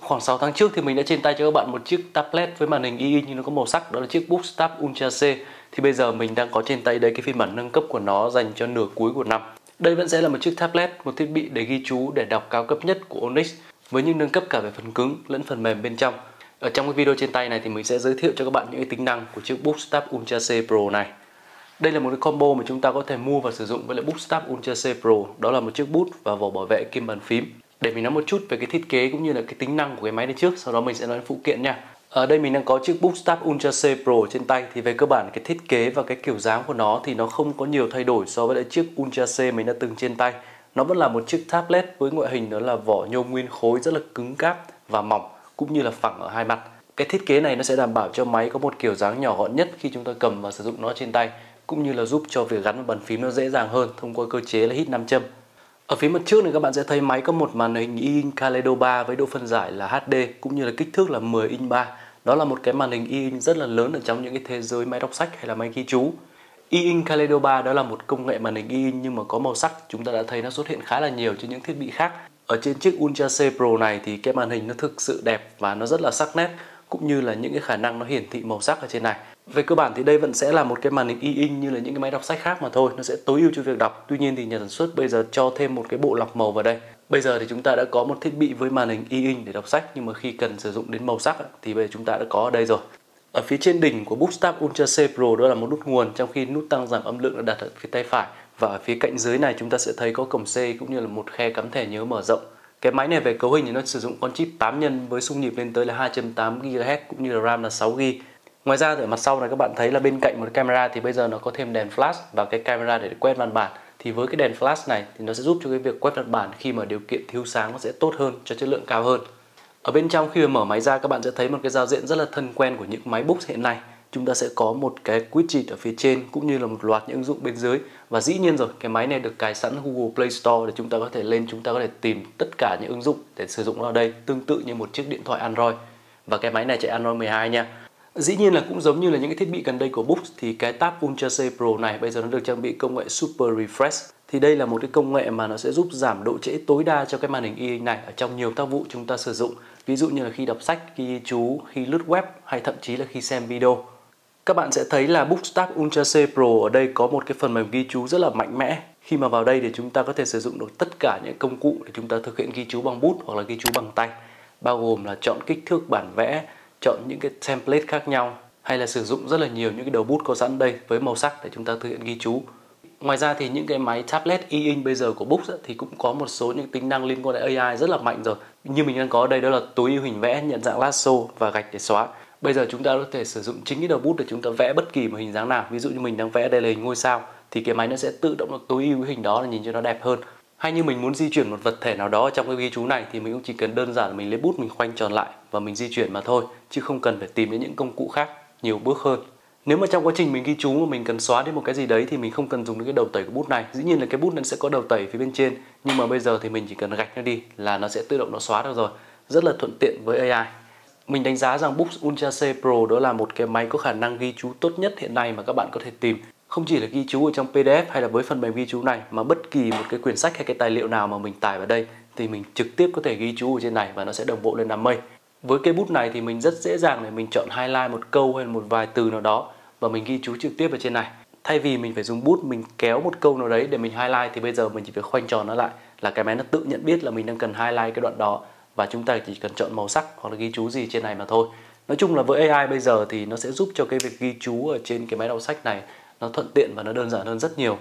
Khoảng 6 tháng trước thì mình đã trên tay cho các bạn một chiếc tablet với màn hình y như nó có màu sắc đó là chiếc Bookstab Ultra C. Thì bây giờ mình đang có trên tay đây cái phiên bản nâng cấp của nó dành cho nửa cuối của năm. Đây vẫn sẽ là một chiếc tablet, một thiết bị để ghi chú để đọc cao cấp nhất của Onyx với những nâng cấp cả về phần cứng lẫn phần mềm bên trong. Ở trong cái video trên tay này thì mình sẽ giới thiệu cho các bạn những cái tính năng của chiếc Bookstab Ultra C Pro này. Đây là một cái combo mà chúng ta có thể mua và sử dụng với lại Bookstab Ultra C Pro, đó là một chiếc bút và vỏ bảo vệ kim bàn phím. Để mình nói một chút về cái thiết kế cũng như là cái tính năng của cái máy này trước, sau đó mình sẽ nói phụ kiện nha. Ở đây mình đang có chiếc Bookstab Ultra C Pro trên tay thì về cơ bản cái thiết kế và cái kiểu dáng của nó thì nó không có nhiều thay đổi so với lại chiếc Ultra C mình đã từng trên tay. Nó vẫn là một chiếc tablet với ngoại hình đó là vỏ nhôm nguyên khối rất là cứng cáp và mỏng cũng như là phẳng ở hai mặt. Cái thiết kế này nó sẽ đảm bảo cho máy có một kiểu dáng nhỏ gọn nhất khi chúng ta cầm và sử dụng nó trên tay cũng như là giúp cho việc gắn và bàn phím nó dễ dàng hơn thông qua cơ chế là hít nam châm. Ở phía mặt trước này các bạn sẽ thấy máy có một màn hình in Kaleido 3 với độ phân giải là HD cũng như là kích thước là 10 inch 3. Đó là một cái màn hình in rất là lớn ở trong những cái thế giới máy đọc sách hay là máy ghi chú. E-ink Kaleido 3 đó là một công nghệ màn hình in nhưng mà có màu sắc, chúng ta đã thấy nó xuất hiện khá là nhiều trên những thiết bị khác. Ở trên chiếc Ultra C Pro này thì cái màn hình nó thực sự đẹp và nó rất là sắc nét, cũng như là những cái khả năng nó hiển thị màu sắc ở trên này. Về cơ bản thì đây vẫn sẽ là một cái màn hình e-ink như là những cái máy đọc sách khác mà thôi, nó sẽ tối ưu cho việc đọc. Tuy nhiên thì nhà sản xuất bây giờ cho thêm một cái bộ lọc màu vào đây. Bây giờ thì chúng ta đã có một thiết bị với màn hình e-ink để đọc sách nhưng mà khi cần sử dụng đến màu sắc thì bây giờ chúng ta đã có ở đây rồi. Ở phía trên đỉnh của Bookstab Ultra C Pro đó là một nút nguồn trong khi nút tăng giảm âm lượng đã đặt ở phía tay phải và ở phía cạnh dưới này chúng ta sẽ thấy có cổng C cũng như là một khe cắm thẻ nhớ mở rộng. Cái máy này về cấu hình thì nó sử dụng con chip 8 nhân với xung nhịp lên tới là 2.8 GHz cũng như là RAM là 6 GB. Ngoài ra ở mặt sau này các bạn thấy là bên cạnh một camera thì bây giờ nó có thêm đèn flash và cái camera để quét văn bản. Thì với cái đèn flash này thì nó sẽ giúp cho cái việc quét văn bản khi mà điều kiện thiếu sáng nó sẽ tốt hơn, cho chất lượng cao hơn. Ở bên trong khi mà mở máy ra, các bạn sẽ thấy một cái giao diện rất là thân quen của những máy books hiện nay. Chúng ta sẽ có một cái widget ở phía trên cũng như là một loạt những ứng dụng bên dưới và dĩ nhiên rồi, cái máy này được cài sẵn Google Play Store để chúng ta có thể lên, chúng ta có thể tìm tất cả những ứng dụng để sử dụng ở đây, tương tự như một chiếc điện thoại Android và cái máy này chạy Android 12 nha. Dĩ nhiên là cũng giống như là những cái thiết bị gần đây của Books thì cái Tab Ultra C Pro này bây giờ nó được trang bị công nghệ Super Refresh thì đây là một cái công nghệ mà nó sẽ giúp giảm độ trễ tối đa cho cái màn hình e này ở trong nhiều tác vụ chúng ta sử dụng ví dụ như là khi đọc sách, khi ghi chú, khi lướt web hay thậm chí là khi xem video. Các bạn sẽ thấy là Bookstap Ultra C Pro ở đây có một cái phần mềm ghi chú rất là mạnh mẽ. Khi mà vào đây thì chúng ta có thể sử dụng được tất cả những công cụ để chúng ta thực hiện ghi chú bằng bút hoặc là ghi chú bằng tay. Bao gồm là chọn kích thước bản vẽ, chọn những cái template khác nhau hay là sử dụng rất là nhiều những cái đầu bút có sẵn đây với màu sắc để chúng ta thực hiện ghi chú. Ngoài ra thì những cái máy tablet e-ink bây giờ của Books thì cũng có một số những tính năng liên quan đến AI rất là mạnh rồi. Như mình đang có ở đây đó là tối ưu hình vẽ, nhận dạng lasso và gạch để xóa. Bây giờ chúng ta có thể sử dụng chính cái đầu bút để chúng ta vẽ bất kỳ một hình dáng nào. Ví dụ như mình đang vẽ đây là hình ngôi sao thì cái máy nó sẽ tự động tối ưu hình đó là nhìn cho nó đẹp hơn. Hay như mình muốn di chuyển một vật thể nào đó trong cái ghi chú này thì mình cũng chỉ cần đơn giản là mình lấy bút mình khoanh tròn lại và mình di chuyển mà thôi, chứ không cần phải tìm đến những công cụ khác nhiều bước hơn. Nếu mà trong quá trình mình ghi chú mà mình cần xóa đi một cái gì đấy thì mình không cần dùng đến cái đầu tẩy của bút này. Dĩ nhiên là cái bút nó sẽ có đầu tẩy phía bên trên, nhưng mà bây giờ thì mình chỉ cần gạch nó đi là nó sẽ tự động nó xóa được rồi. Rất là thuận tiện với AI mình đánh giá rằng Books Ultra C Pro đó là một cái máy có khả năng ghi chú tốt nhất hiện nay mà các bạn có thể tìm không chỉ là ghi chú ở trong PDF hay là với phần mềm ghi chú này, mà bất kỳ một cái quyển sách hay cái tài liệu nào mà mình tải vào đây thì mình trực tiếp có thể ghi chú ở trên này và nó sẽ đồng bộ lên đám mây. Với cây bút này thì mình rất dễ dàng để mình chọn highlight một câu hay một vài từ nào đó và mình ghi chú trực tiếp ở trên này. Thay vì mình phải dùng bút mình kéo một câu nào đấy để mình highlight thì bây giờ mình chỉ phải khoanh tròn nó lại là cái máy nó tự nhận biết là mình đang cần highlight cái đoạn đó và chúng ta chỉ cần chọn màu sắc hoặc là ghi chú gì trên này mà thôi. Nói chung là với AI bây giờ thì nó sẽ giúp cho cái việc ghi chú ở trên cái máy đọc sách này nó thuận tiện và nó đơn giản hơn rất nhiều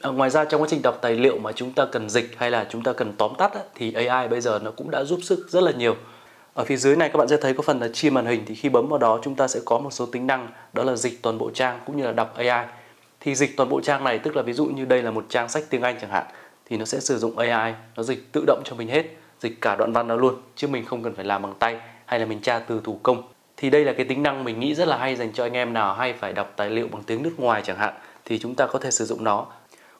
à, ngoài ra trong quá trình đọc tài liệu mà chúng ta cần dịch hay là chúng ta cần tóm tắt á, thì AI bây giờ nó cũng đã giúp sức rất là nhiều ở phía dưới này các bạn sẽ thấy có phần là chia màn hình thì khi bấm vào đó chúng ta sẽ có một số tính năng đó là dịch toàn bộ trang cũng như là đọc AI. Thì dịch toàn bộ trang này tức là ví dụ như đây là một trang sách tiếng Anh chẳng hạn thì nó sẽ sử dụng AI nó dịch tự động cho mình hết, dịch cả đoạn văn đó luôn chứ mình không cần phải làm bằng tay hay là mình tra từ thủ công. Thì đây là cái tính năng mình nghĩ rất là hay dành cho anh em nào hay phải đọc tài liệu bằng tiếng nước ngoài chẳng hạn, thì chúng ta có thể sử dụng nó.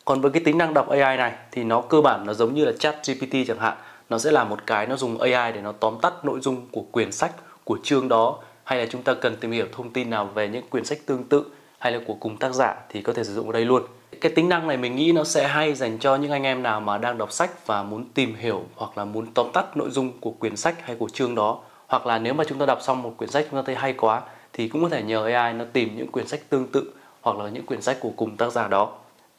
Còn với cái tính năng đọc AI này, thì nó cơ bản nó giống như là chat GPT chẳng hạn. Nó sẽ là một cái nó dùng AI để nó tóm tắt nội dung của quyển sách, của chương đó, hay là chúng ta cần tìm hiểu thông tin nào về những quyển sách tương tự, hay là của cùng tác giả thì có thể sử dụng ở đây luôn. Cái tính năng này mình nghĩ nó sẽ hay dành cho những anh em nào mà đang đọc sách và muốn tìm hiểu hoặc là muốn tóm tắt nội dung của quyển sách hay của chương đó hoặc là nếu mà chúng ta đọc xong một quyển sách chúng ta thấy hay quá thì cũng có thể nhờ AI nó tìm những quyển sách tương tự hoặc là những quyển sách của cùng tác giả đó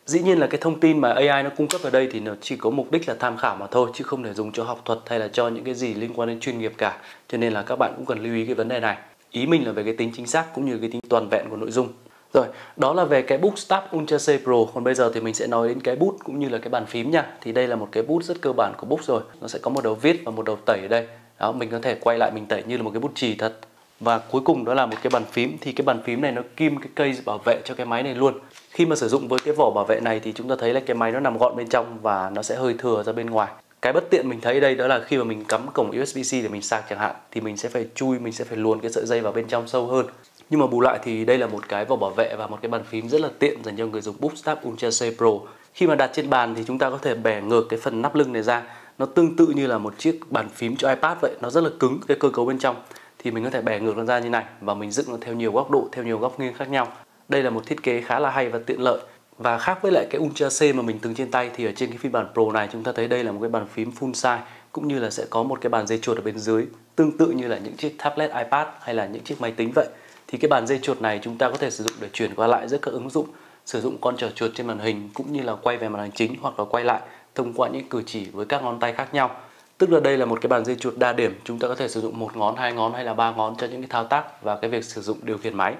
dĩ nhiên là cái thông tin mà AI nó cung cấp ở đây thì nó chỉ có mục đích là tham khảo mà thôi chứ không để dùng cho học thuật hay là cho những cái gì liên quan đến chuyên nghiệp cả cho nên là các bạn cũng cần lưu ý cái vấn đề này ý mình là về cái tính chính xác cũng như cái tính toàn vẹn của nội dung rồi, đó là về cái Bookstap Ultra C Pro. Còn bây giờ thì mình sẽ nói đến cái bút cũng như là cái bàn phím nha. Thì đây là một cái bút rất cơ bản của Book rồi. Nó sẽ có một đầu viết và một đầu tẩy ở đây. Đó, mình có thể quay lại mình tẩy như là một cái bút chì thật. Và cuối cùng đó là một cái bàn phím. Thì cái bàn phím này nó kim cái cây bảo vệ cho cái máy này luôn. Khi mà sử dụng với cái vỏ bảo vệ này thì chúng ta thấy là cái máy nó nằm gọn bên trong và nó sẽ hơi thừa ra bên ngoài. Cái bất tiện mình thấy đây đó là khi mà mình cắm cổng USB-C để mình sạc chẳng hạn thì mình sẽ phải chui, mình sẽ phải luồn cái sợi dây vào bên trong sâu hơn nhưng mà bù lại thì đây là một cái vỏ bảo vệ và một cái bàn phím rất là tiện dành cho người dùng Bookstab Ultra C Pro khi mà đặt trên bàn thì chúng ta có thể bẻ ngược cái phần nắp lưng này ra nó tương tự như là một chiếc bàn phím cho iPad vậy, nó rất là cứng, cái cơ cấu bên trong. Thì mình có thể bẻ ngược nó ra như này và mình dựng nó theo nhiều góc độ, theo nhiều góc nghiêng khác nhau. Đây là một thiết kế khá là hay và tiện lợi. Và khác với lại cái Ultra C mà mình từng trên tay thì ở trên cái phiên bản Pro này chúng ta thấy đây là một cái bàn phím full size, cũng như là sẽ có một cái bàn dây chuột ở bên dưới, tương tự như là những chiếc tablet, iPad hay là những chiếc máy tính vậy. Thì cái bàn dây chuột này chúng ta có thể sử dụng để chuyển qua lại giữa các ứng dụng, sử dụng con trỏ chuột trên màn hình, cũng như là quay về màn hình chính hoặc là quay lại thông qua những cử chỉ với các ngón tay khác nhau. Tức là đây là một cái bàn dây chuột đa điểm chúng ta có thể sử dụng một ngón hai ngón hay là ba ngón cho những cái thao tác và cái việc sử dụng điều khiển máy.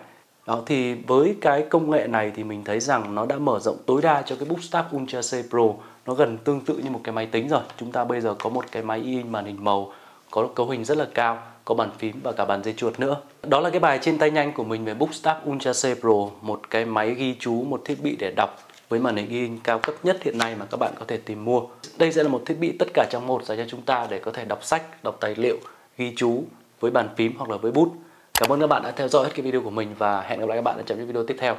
Đó thì với cái công nghệ này thì mình thấy rằng nó đã mở rộng tối đa cho cái Bookstap Ultra C Pro. Nó gần tương tự như một cái máy tính rồi. Chúng ta bây giờ có một cái máy in màn hình màu có cấu hình rất là cao có bàn phím và cả bàn dây chuột nữa. Đó là cái bài trên tay nhanh của mình về Bookstap Ultra C Pro, một cái máy ghi chú, một thiết bị để đọc với màn hình in cao cấp nhất hiện nay mà các bạn có thể tìm mua. Đây sẽ là một thiết bị tất cả trong một dành cho chúng ta để có thể đọc sách, đọc tài liệu, ghi chú với bàn phím hoặc là với bút. Cảm ơn các bạn đã theo dõi hết cái video của mình và hẹn gặp lại các bạn ở trong những video tiếp theo.